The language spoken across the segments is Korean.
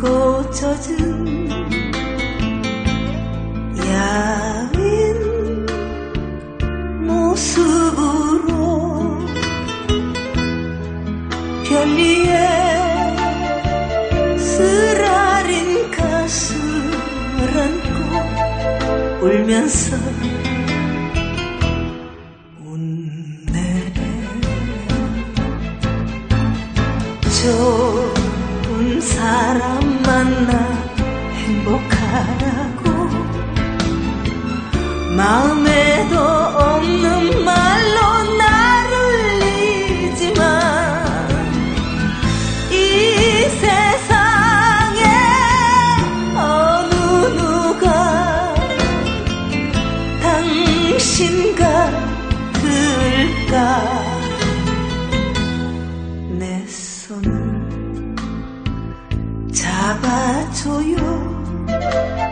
고쳐진 야윈 모습으로 별리에 쓰라린 가슴을 안고 울면서 좋은 사람 행복하라고. 마음에도 없는 말로 나를 리지만 이 세상에 어느 누가 당신 같을까? 내 손을 잡아줘요 Música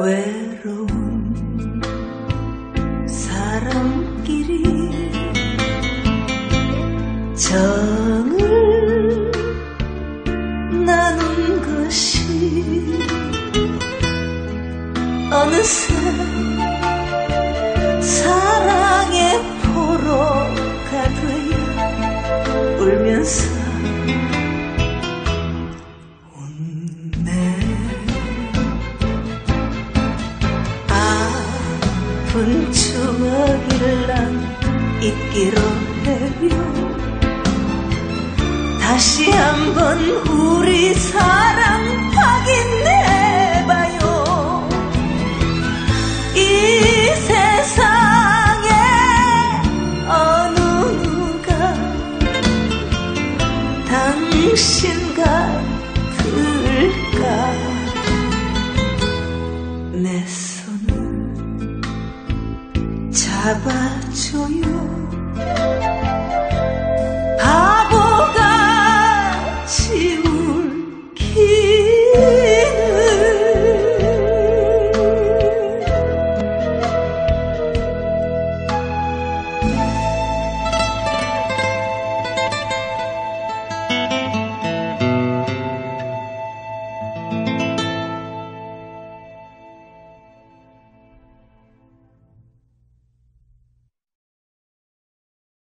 외로운 사람끼리 정을 나눈 것이 어느새 사랑의 포로가 되어 울면서 아픈 추억을 난 잊기로 해요 다시 한번 우리 사랑 확인해봐요. 이 세상에 어느 누가 당신 I brought to you